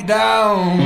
down.